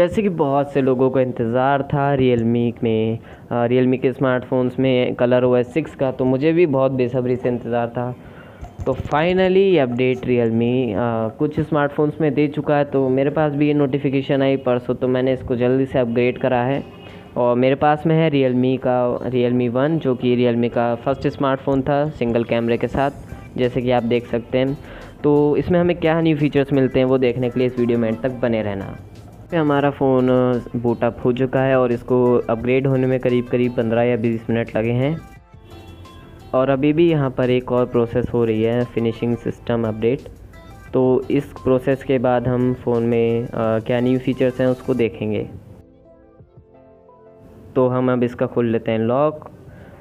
जैसे कि बहुत से लोगों को इंतज़ार था रियलमी में रियलमी के स्मार्टफोन्स में कलर ओ एस सिक्स का तो मुझे भी बहुत बेसब्री से इंतज़ार था। तो फाइनली ये अपडेट रियलमी कुछ स्मार्टफोन्स में दे चुका है तो मेरे पास भी ये नोटिफिकेशन आई परसों तो मैंने इसको जल्दी से अपग्रेड करा है। और मेरे पास में है रियल मी का रियल मी वन जो कि रियल मी का फ़र्स्ट स्मार्टफ़ोन था सिंगल कैमरे के साथ, जैसे कि आप देख सकते हैं। तो इसमें हमें क्या न्यू फीचर्स मिलते हैं वो देखने के लिए इस वीडियो में तक बने रहना। पे हमारा फ़ोन बूट अप हो चुका है और इसको अपग्रेड होने में करीब करीब पंद्रह या बीस मिनट लगे हैं। और अभी भी यहाँ पर एक और प्रोसेस हो रही है फिनिशिंग सिस्टम अपडेट तो इस प्रोसेस के बाद हम फ़ोन में आ, क्या न्यू फीचर्स हैं उसको देखेंगे। तो हम अब इसका खोल लेते हैं लॉक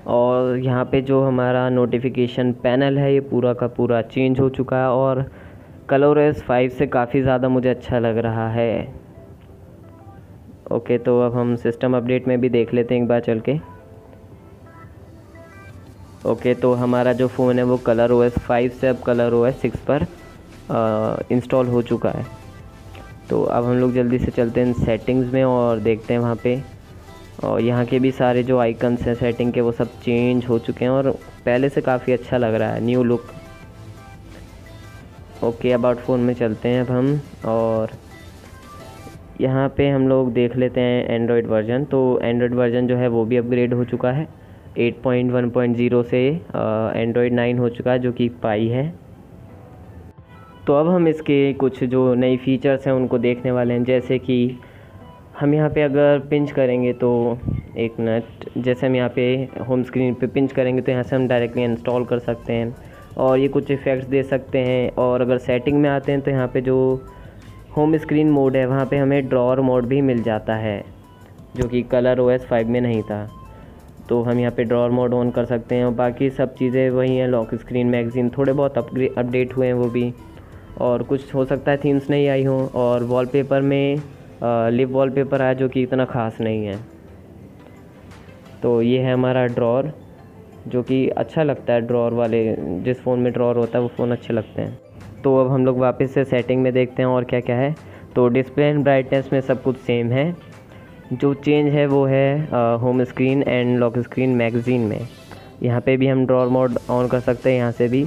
और यहाँ पे जो हमारा नोटिफिकेशन पैनल है ये पूरा का पूरा चेंज हो चुका है और कलर एस फाइव से काफ़ी ज़्यादा मुझे अच्छा लग रहा है। ओके तो अब हम सिस्टम अपडेट में भी देख लेते हैं एक बार चल के। ओके तो हमारा जो फ़ोन है वो कलर ओ एस फाइव से अब कलर ओ एस सिक्स पर इंस्टॉल हो चुका है। तो अब हम लोग जल्दी से चलते हैं सेटिंग्स में और देखते हैं वहाँ पे। और यहाँ के भी सारे जो आइकन्स हैं सेटिंग के, वो सब चेंज हो चुके हैं और पहले से काफ़ी अच्छा लग रहा है new look okay about phone में चलते हैं अब हम और यहाँ पे हम लोग देख लेते हैं एंड्रॉयड वर्जन तो एंड्रॉयड वर्जन जो है वो भी अपग्रेड हो चुका है। 8.1.0 से एंड्रॉयड 9 हो चुका है, जो कि पाई है। तो अब हम इसके कुछ जो नई फीचर्स हैं, उनको देखने वाले हैं। जैसे कि हम यहाँ पे अगर पिंच करेंगे तो एक मिनट जैसे हम यहाँ पे होम स्क्रीन पे पिंच करेंगे तो यहाँ से हम डायरेक्टली इंस्टॉल कर सकते हैं। और ये कुछ इफ़ेक्ट्स दे सकते हैं। और अगर सेटिंग में आते हैं तो यहाँ पे जो होम स्क्रीन मोड है, वहाँ पे हमें ड्रॉर मोड भी मिल जाता है, जो कि कलर ओ एस फाइव में नहीं था। तो हम यहाँ पे ड्रॉर मोड ऑन कर सकते हैं और बाकी सब चीज़ें वही हैं लॉक स्क्रीन मैगज़ीन थोड़े बहुत अपडेट हुए हैं वो भी। और कुछ हो सकता है थीम्स नहीं आई हों, और वॉलपेपर में लिप वॉलपेपर आया जो कि इतना ख़ास नहीं है। तो ये है हमारा ड्रॉर जो कि अच्छा लगता है ड्रॉर वाले, जिस फ़ोन में ड्रॉर होता है, वो फ़ोन अच्छे लगते हैं। तो अब हम लोग वापस से सेटिंग में देखते हैं और क्या क्या है। तो डिस्प्ले एंड ब्राइटनेस में सब कुछ सेम है। जो चेंज है वो है home screen and lock screen magazine में। यहाँ पे भी हम ड्रॉर मोड ऑन कर सकते हैं, यहाँ से भी।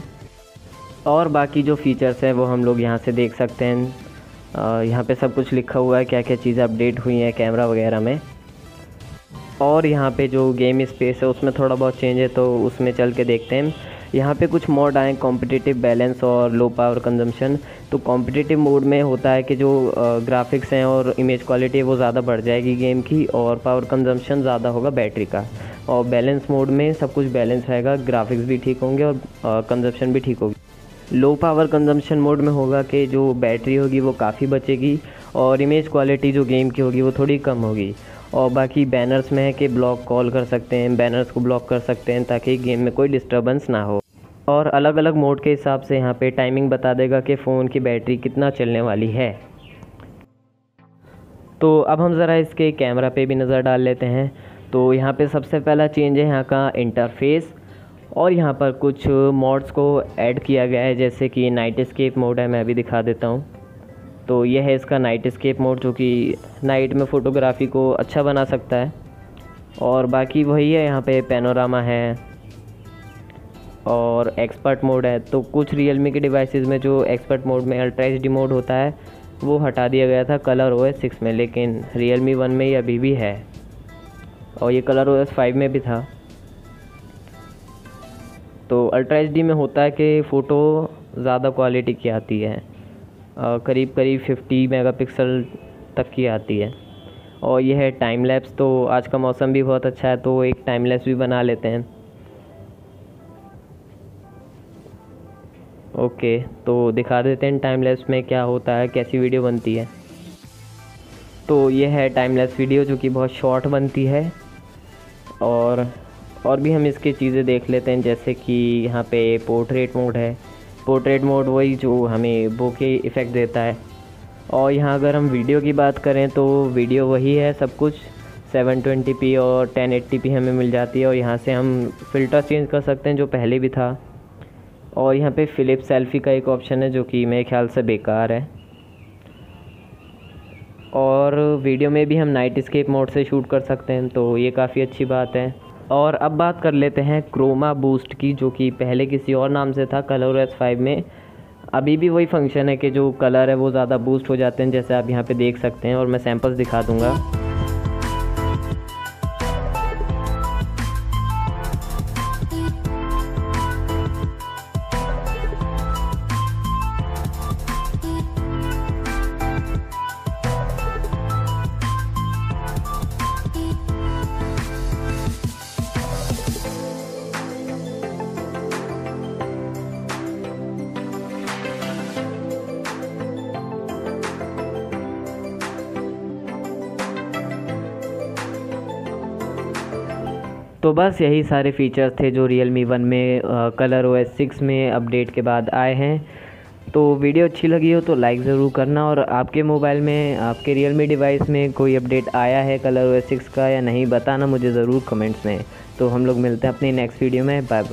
और बाकी जो फीचर्स हैं वो हम लोग यहाँ से देख सकते हैं। यहाँ पे सब कुछ लिखा हुआ है क्या क्या चीज़ें अपडेट हुई हैं कैमरा वगैरह में। और यहाँ पे जो गेम स्पेस है, उसमें थोड़ा बहुत चेंज है तो उसमें चल के देखते हैं। यहाँ पे कुछ मोड आए कॉम्पिटिटिव बैलेंस और लो पावर कंजम्पशन तो कॉम्पिटिटिव मोड में होता है कि जो ग्राफिक्स हैं और इमेज क्वालिटी है, वो ज़्यादा बढ़ जाएगी गेम की और पावर कंजम्पशन ज़्यादा होगा बैटरी का। और बैलेंस मोड में सब कुछ बैलेंस रहेगा ग्राफिक्स भी ठीक होंगे और कंजम्पशन भी ठीक होगी। लो पावर कंजम्पशन मोड में होगा कि जो बैटरी होगी, वो काफ़ी बचेगी और इमेज क्वालिटी जो गेम की होगी, वो थोड़ी कम होगी। और बाकी बैनर्स में है कि ब्लॉक कॉल कर सकते हैं बैनर्स को ब्लॉक कर सकते हैं ताकि गेम में कोई डिस्टर्बेंस ना हो। और अलग अलग मोड के हिसाब से यहाँ पे टाइमिंग बता देगा कि फ़ोन की बैटरी कितना चलने वाली है। तो अब हम ज़रा इसके कैमरा पे भी नज़र डाल लेते हैं। तो यहाँ पे सबसे पहला चेंज है यहाँ का इंटरफेस और यहाँ पर कुछ मोड्स को ऐड किया गया है, जैसे कि नाइट स्केप मोड है, मैं अभी दिखा देता हूँ। तो यह है इसका नाइट स्केप मोड जो कि नाइट में फ़ोटोग्राफ़ी को अच्छा बना सकता है। और बाकी वही है यहाँ पे पेनोरामा है। और एक्सपर्ट मोड है तो कुछ रियलमी के डिवाइसेस में जो एक्सपर्ट मोड में अल्ट्रा एचडी मोड होता है, वो हटा दिया गया था कलर ओ एस सिक्स में, लेकिन रियलमी वन में ये अभी भी है। और ये कलर ओ एस फाइव में भी था। तो अल्ट्रा एचडी में होता है कि फ़ोटो ज़्यादा क्वालिटी की आती है करीब करीब 50 मेगापिक्सल तक की आती है। और यह है टाइम लैप्स तो आज का मौसम भी बहुत अच्छा है तो एक टाइम लैप्स भी बना लेते हैं। ओके तो दिखा देते हैं टाइम में क्या होता है, कैसी वीडियो बनती है। तो ये है टाइम वीडियो जो कि बहुत शॉर्ट बनती है। और और भी हम इसकी चीज़ें देख लेते हैं, जैसे कि यहाँ पे पोर्ट्रेट मोड है। पोर्ट्रेट मोड वही जो हमें के इफ़ेक्ट देता है। और यहाँ अगर हम वीडियो की बात करें तो वीडियो वही है सब कुछ। 720p और 1080p हमें मिल जाती है। और यहाँ से हम फ़िल्टर चेंज कर सकते हैं, जो पहले भी था। और यहाँ पे फ़िलिप सेल्फ़ी का एक ऑप्शन है जो कि मेरे ख्याल से बेकार है। और वीडियो में भी हम नाइट स्केप मोड से शूट कर सकते हैं तो ये काफ़ी अच्छी बात है। और अब बात कर लेते हैं क्रोमा बूस्ट की, जो कि पहले किसी और नाम से था कलर एस फाइव में। अभी भी वही फ़ंक्शन है कि जो कलर है वो ज़्यादा बूस्ट हो जाते हैं, जैसे आप यहाँ पे देख सकते हैं, और मैं सैम्पल्स दिखा दूँगा। तो बस यही सारे फीचर्स थे जो रियल मी वन में कलर ओ एस सिक्स में अपडेट के बाद आए हैं। तो वीडियो अच्छी लगी हो तो लाइक ज़रूर करना और आपके मोबाइल में, आपके रियल मी डिवाइस में कोई अपडेट आया है कलर ओ एस सिक्स का या नहीं बताना मुझे ज़रूर कमेंट्स में। तो हम लोग मिलते हैं अपनी नेक्स्ट वीडियो में। Bye bye